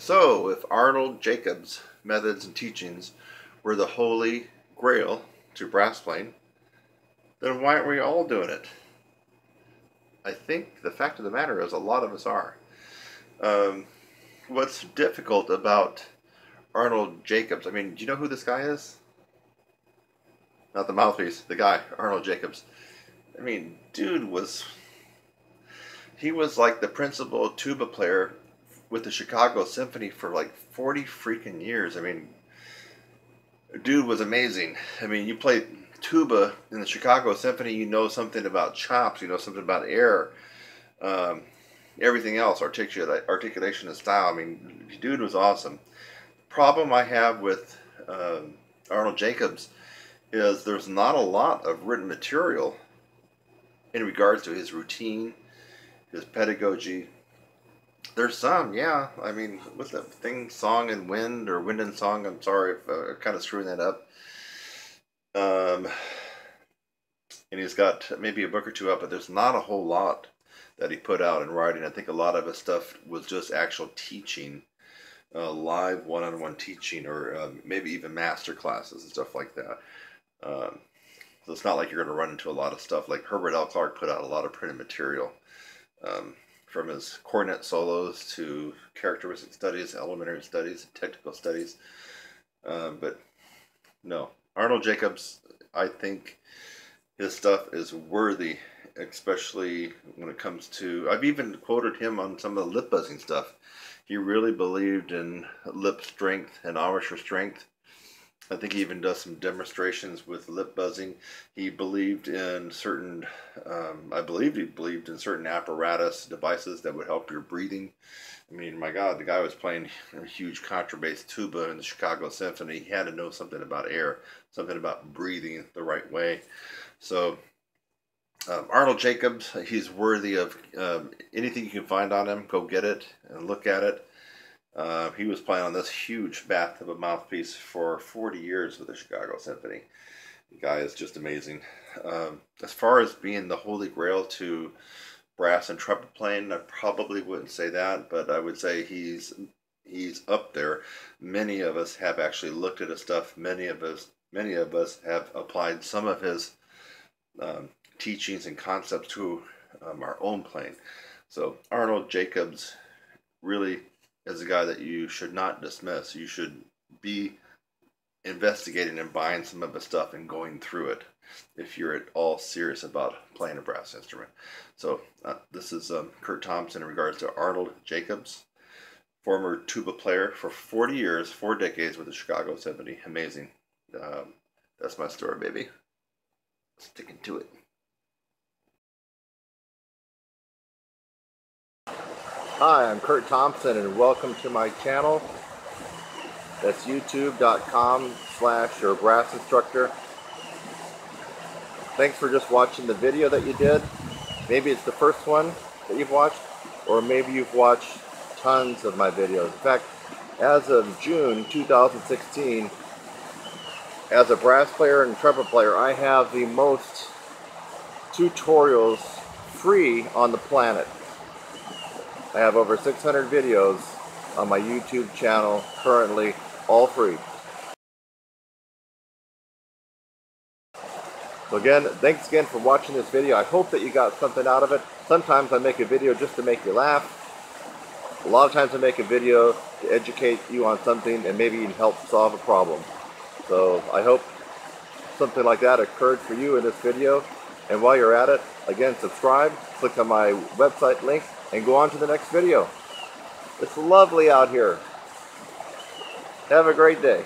So, if Arnold Jacobs' methods and teachings were the holy grail to brass playing, then why aren't we all doing it? I think the fact of the matter is a lot of us are. Um, what's difficult about Arnold Jacobs? I mean, do you know who this guy is? Not the mouthpiece, the guy, Arnold Jacobs. I mean, dude was. He was like the principal tuba player with the Chicago Symphony for like 40 freaking years. I mean, dude was amazing. I mean, you play tuba in the Chicago Symphony, you know something about chops, you know something about air, um, everything else, articulation, articulation and style. I mean, dude was awesome. Problem I have with uh, Arnold Jacobs is there's not a lot of written material in regards to his routine, his pedagogy, there's some, yeah. I mean, what's that thing? Song and Wind or Wind and Song? I'm sorry if uh, I'm kind of screwing that up. Um, and he's got maybe a book or two out, but there's not a whole lot that he put out in writing. I think a lot of his stuff was just actual teaching, uh, live one-on-one teaching, or um, maybe even master classes and stuff like that. Um, so it's not like you're going to run into a lot of stuff. Like Herbert L. Clarke put out a lot of printed material. Um, from his cornet solos to characteristic studies, elementary studies, technical studies. Um, but no, Arnold Jacobs, I think his stuff is worthy, especially when it comes to. I've even quoted him on some of the lip buzzing stuff. He really believed in lip strength and embouchure strength I think he even does some demonstrations with lip buzzing. He believed in certain, um, I believe he believed in certain apparatus devices that would help your breathing. I mean, my God, the guy was playing a huge contrabass tuba in the Chicago Symphony. He had to know something about air, something about breathing the right way. So, um, Arnold Jacobs, he's worthy of um, anything you can find on him. Go get it and look at it. Uh, he was playing on this huge bathtub of a mouthpiece for 40 years with the Chicago Symphony. The guy is just amazing. Um, as far as being the holy grail to brass and trumpet playing, I probably wouldn't say that, but I would say he's he's up there. Many of us have actually looked at his stuff. Many of us many of us have applied some of his um, teachings and concepts to um, our own playing. So Arnold Jacobs really is a guy that you should not dismiss. You should be investigating and buying some of his stuff and going through it if you're at all serious about playing a brass instrument. So uh, this is um, Kurt Thompson in regards to Arnold Jacobs, former tuba player for 40 years, four decades with the Chicago Symphony. Amazing. Um, that's my story, baby. Sticking to it. Hi, I'm Kurt Thompson and welcome to my channel. That's youtube.com slash your brass instructor. Thanks for just watching the video that you did. Maybe it's the first one that you've watched, or maybe you've watched tons of my videos. In fact, as of June 2016, as a brass player and trumpet player, I have the most tutorials free on the planet. I have over 600 videos on my YouTube channel currently, all free. So again, thanks again for watching this video. I hope that you got something out of it. Sometimes I make a video just to make you laugh. A lot of times I make a video to educate you on something and maybe even help solve a problem. So I hope something like that occurred for you in this video. And while you're at it, again, subscribe, click on my website link, and go on to the next video. It's lovely out here. Have a great day.